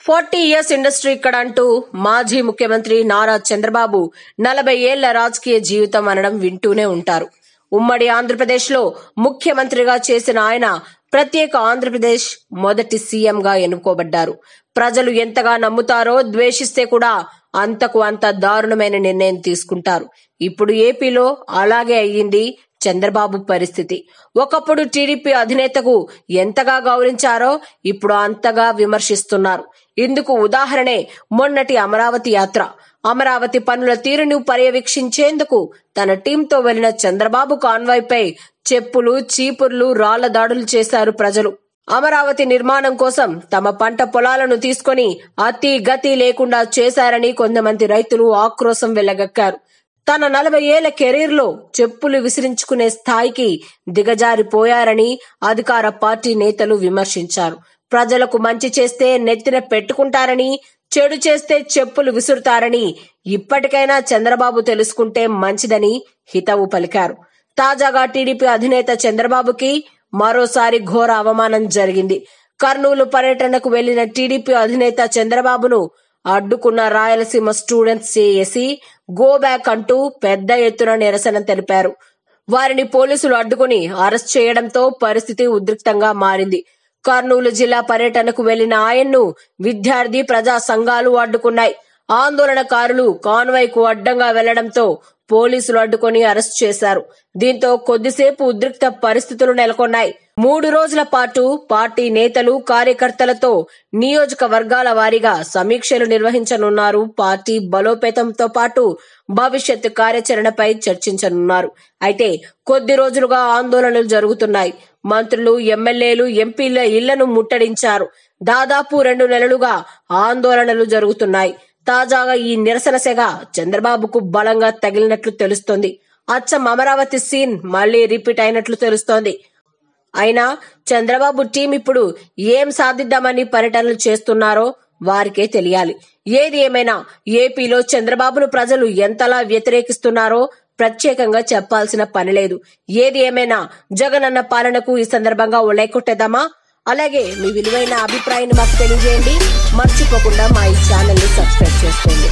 Forty years industry ఇక్కడ అంటూ మాజీ ముఖ్యమంత్రి నారా చంద్రబాబు నలభై ఏళ్ళ రాజకీయ జీవితం అనడం వింటూనే ఉంటారు. ఉమ్మడి ఆంధ్రప్రదేశ్లో ముఖ్యమంత్రిగా చేసిన ఆయన ప్రత్యేక ఆంధ్రప్రదేశ్ మొదటి సీఎంగా ఎన్నుకోబడ్డారు. ప్రజలు ఎంతగా నమ్ముతారో ద్వేషిస్తే కూడా అంతకు అంత దారుణమైన నిర్ణయం తీసుకుంటారు. ఇప్పుడు ఏపీలో అలాగే అయ్యింది చంద్రబాబు పరిస్థితి. ఒకప్పుడు టీడీపీ అధినేతకు ఎంతగా గౌరవించారో ఇప్పుడు అంతగా విమర్శిస్తున్నారు. ఇందుకు ఉదాహరణే మొన్నటి అమరావతి యాత్ర. అమరావతి పనుల తీరును పర్యవేక్షించేందుకు తన టీంతో వెళ్ళిన చంద్రబాబు కాన్వాయ్పై చెప్పులు చీపుర్లు రాళ్ళ దాడులు చేశారు ప్రజలు. అమరావతి నిర్మాణం కోసం తమ పంట పొలాలను తీసుకొని అతి గతి లేకుండా చేశారని కొంతమంది రైతులు ఆక్రోశం వెళ్ళగక్కారు తన నలభై ఏళ్ళ కెరీర్లో చెప్పులు విసిరించుకునే స్థాయికి దిగజారిపోయారని అధికార పార్టీ నేతలు విమర్శించారు. ప్రజలకు మంచి చేస్తే నెత్తిన పెట్టుకుంటారని చెడు చేస్తే చెప్పులు విసురుతారని ఇప్పటికైనా చంద్రబాబు తెలుసుకుంటే మంచిదని హితవు పలికారు. తాజాగా టీడీపీ అధినేత చంద్రబాబుకి మరోసారి ఘోర అవమానం జరిగింది. కర్నూలు పర్యటనకు వెళ్ళిన టీడీపీ అధినేత చంద్రబాబును అడ్డుకున్న రాయలసీమ స్టూడెంట్స్ చేసి గో బ్యాక్ అంటూ పెద్ద ఎత్తున నిరసన తెలిపారు. వారిని పోలీసులు అడ్డుకుని అరెస్ట్ చేయడంతో పరిస్థితి ఉద్రిక్తంగా మారింది. కర్నూలు జిల్లా పర్యటనకు వెళ్ళిన ఆయన్ను విద్యార్థి ప్రజా సంఘాలు అడ్డుకున్నాయి. ఆందోళనకారులు కాన్వైకు అడ్డంగా వెళ్ళడంతో పోలీసులు అడ్డుకొని అరెస్ట్ చేశారు. దీంతో కొద్దిసేపు ఉద్రిక్త పరిస్థితులు నెలకొన్నాయి. మూడు రోజుల పాటు పార్టీ నేతలు కార్యకర్తలతో నియోజకవర్గాల వారీగా సమీక్షలు నిర్వహించనున్నారు. పార్టీ బలోపేతంతో పాటు భవిష్యత్ కార్యాచరణపై చర్చించనున్నారు. అయితే కొద్ది రోజులుగా ఆందోళనలు జరుగుతున్నాయి. మంత్రులు ఎమ్మెల్యేలు ఎంపీల ఇళ్ళను ముట్టడించారు. దాదాపు రెండు నెలలుగా ఆందోళనలు జరుగుతున్నాయి. తాజాగా ఈ నిరసన సెగ చంద్రబాబుకు బలంగా తగిలినట్లు తెలుస్తోంది. అచ్చం అమరావతి సీన్ మళ్ళీ రిపీట్ అయినట్లు తెలుస్తోంది. అయినా చంద్రబాబు టీం ఇప్పుడు ఏం సాధిద్దామని పర్యటనలు చేస్తున్నారో వారికే తెలియాలి. ఏది ఏమైనా ఏపీలో చంద్రబాబును ప్రజలు ఎంతలా వ్యతిరేకిస్తున్నారో ప్రత్యేకంగా చెప్పాల్సిన పని లేదు. ఏది ఏమైనా జగనన్న పాలనకు ఈ సందర్భంగా కొట్టేద్దామా? అలాగే మీ విలువైన అభిప్రాయాన్ని మాకు తెలియజేయండి. మర్చిపోకుండా మా ఈ ఛానల్ని సబ్స్క్రైబ్ చేసుకోండి.